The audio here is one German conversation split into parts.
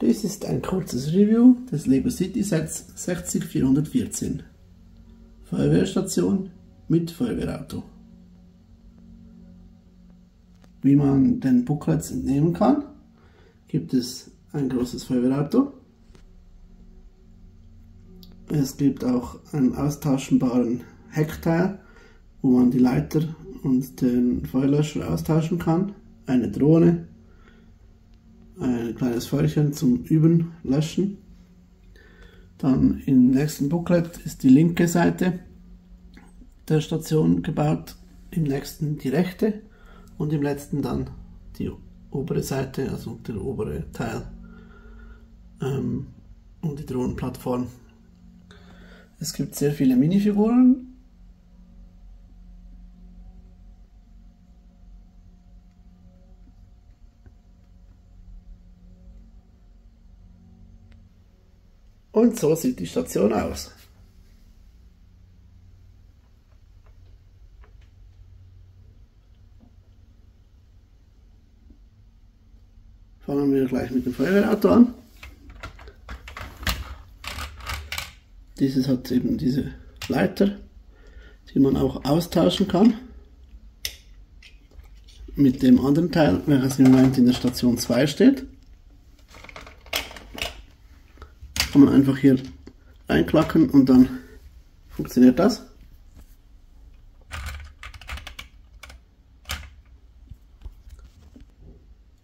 Dies ist ein kurzes Review des Lego City Sets 60414. Feuerwehrstation mit Feuerwehrauto. Wie man den Booklets entnehmen kann, gibt es ein großes Feuerwehrauto. Es gibt auch einen austauschbaren Heckteil, wo man die Leiter und den Feuerlöscher austauschen kann. Eine Drohne, ein kleines Feuerchen zum Üben löschen. Dann im nächsten Booklet ist die linke Seite der Station gebaut, im nächsten die rechte und im letzten dann die obere Seite, also der obere Teil ähm, und die Drohnenplattform. Es gibt sehr viele Minifiguren, Und so sieht die Station aus. Fangen wir gleich mit dem Feuerwehrauto an. Dieses hat eben diese Leiter, die man auch austauschen kann mit dem anderen Teil, welches im Moment in der Station 2 steht. Kann man einfach hier einklacken und dann funktioniert das.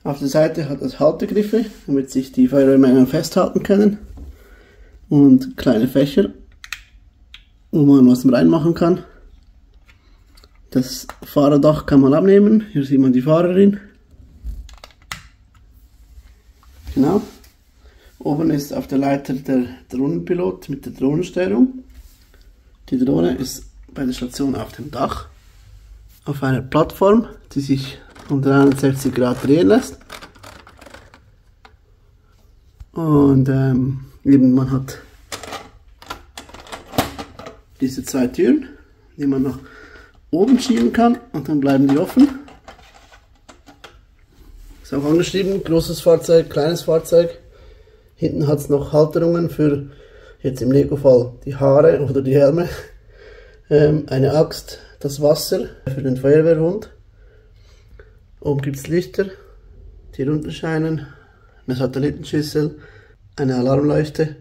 Auf der Seite hat es Haltegriffe, damit sich die Feuerwehrmänner festhalten können und kleine Fächer, wo man was reinmachen kann. Das Fahrerdach kann man abnehmen, hier sieht man die Fahrerin. Genau. Oben ist auf der Leiter der Drohnenpilot mit der Drohnensteuerung. Die Drohne ist bei der Station auf dem Dach, auf einer Plattform, die sich um 360 Grad drehen lässt. Und ähm, eben man hat diese zwei Türen, die man nach oben schieben kann und dann bleiben die offen. Ist auch angeschrieben, großes Fahrzeug, kleines Fahrzeug. Hinten hat es noch Halterungen für, jetzt im Lego-Fall, die Haare oder die Helme. Ähm, eine Axt, das Wasser für den Feuerwehrhund. Oben gibt es Lichter, die runter scheinen, eine Satellitenschüssel, eine Alarmleuchte.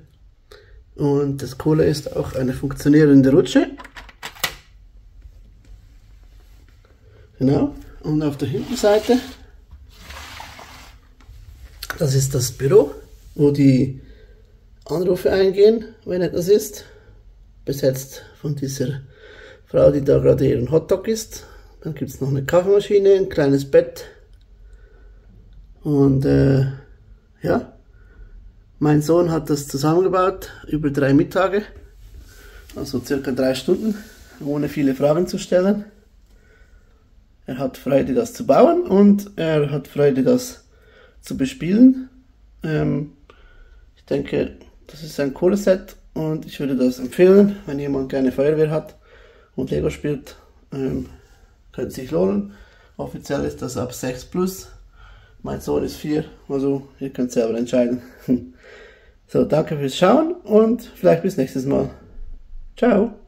Und das Coole ist auch eine funktionierende Rutsche. Genau. Und auf der Hinterseite, das ist das Büro wo die Anrufe eingehen, wenn etwas ist. Besetzt von dieser Frau, die da gerade ihren Hotdog isst. Dann gibt es noch eine Kaffeemaschine, ein kleines Bett. Und äh, ja, mein Sohn hat das zusammengebaut über drei Mittage, also circa drei Stunden, ohne viele Fragen zu stellen. Er hat Freude, das zu bauen und er hat Freude, das zu bespielen. Ähm, ich denke, das ist ein cooles Set und ich würde das empfehlen, wenn jemand gerne Feuerwehr hat und Lego spielt, ähm, könnte sich lohnen. Offiziell ist das ab 6 plus. Mein Sohn ist 4, also ihr könnt selber entscheiden. so, danke fürs Schauen und vielleicht bis nächstes Mal. Ciao!